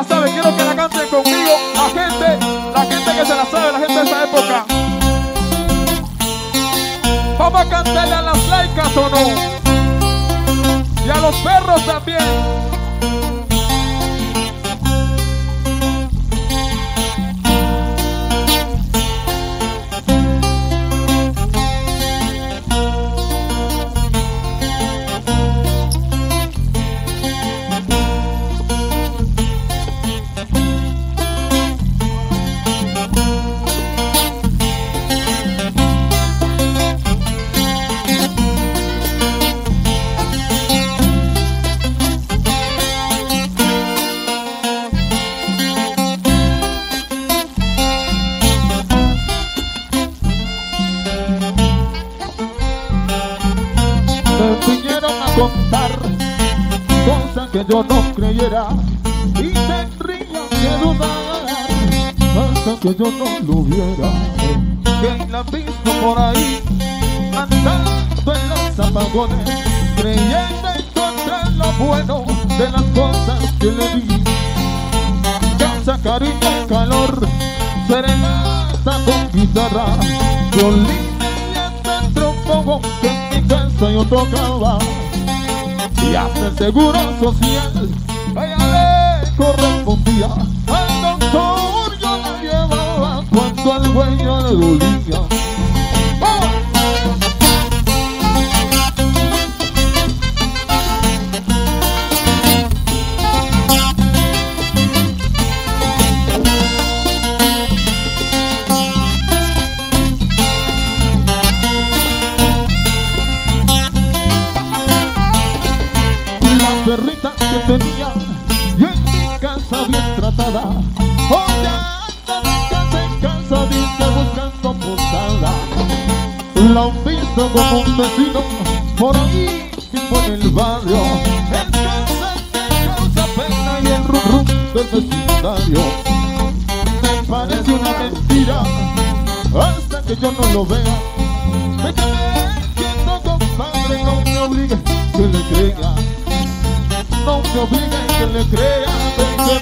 la sabe, quiero que la cante conmigo. La gente, la gente que se la sabe, la gente de esa época. Vamos a cantarle a las laicas o no. Y a los perros también. Que yo no creyera y tendría que dudar hasta que yo no lo viera. Que la visto por ahí andando en los apagones, creyendo encontrar lo bueno de las cosas que le di. Casa, cariño, calor, serenata con guitarra, violín y hasta trombón que mi casa yo tocaba y hasta el seguro social. Ella le correspondía al doctor. Yo la llevaba cuando al dueño le dolía perrita que tenía y en mi casa bien tratada. Hoy anda de casa en casa, dice buscando posada. La han visto como un vecino por ahí en el barrio. En casa que causa pena y el rum del vecindario. Me parece una mentira hasta que yo no lo vea. Me obliguen que le crea, día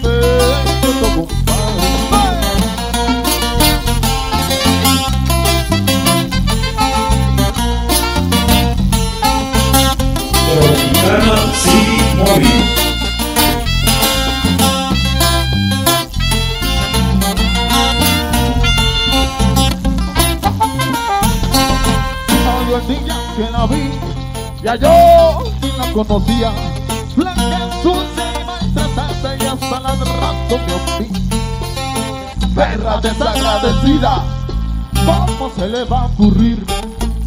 que la vi, ya yo ni la conocía. Blanca, sucia y maltratada y hasta ladrando me opí. Perra desagradecida, ¿cómo se le va a ocurrir?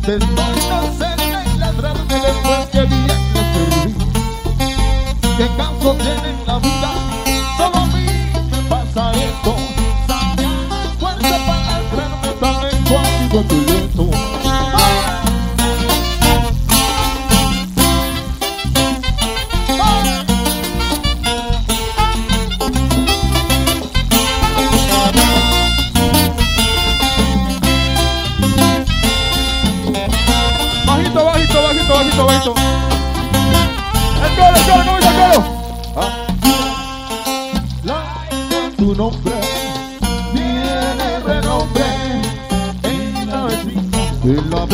Después no serme y ladrarme después que bien le serví. ¿Qué caso tiene en la vida? Solo a mí me pasa esto. Sabiendo fuerza para ladrarme tan lento, amigo bajito, bajito. El el coro, ¿cómo dice el? Ah. Tu nombre tiene renombre en la en la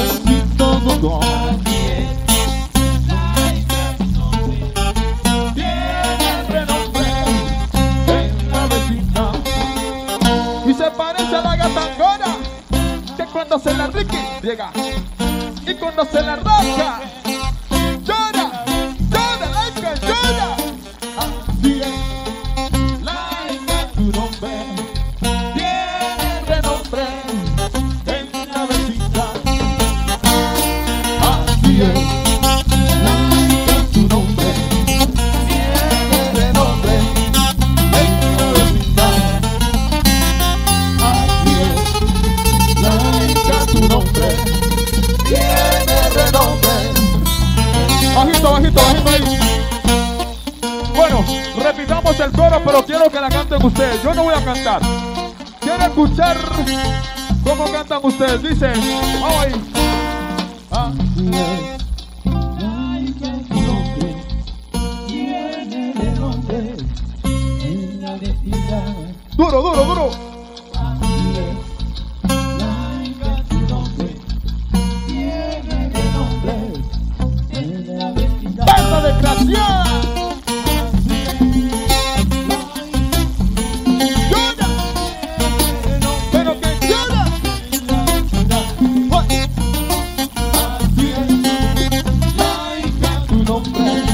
y se parece a la gatangona que cuando se la rique llega y cuando se la rasca repitamos el coro, pero quiero que la canten ustedes. Yo no voy a cantar. Quiero escuchar cómo cantan ustedes. Dice, vamos ahí. Es. Oh.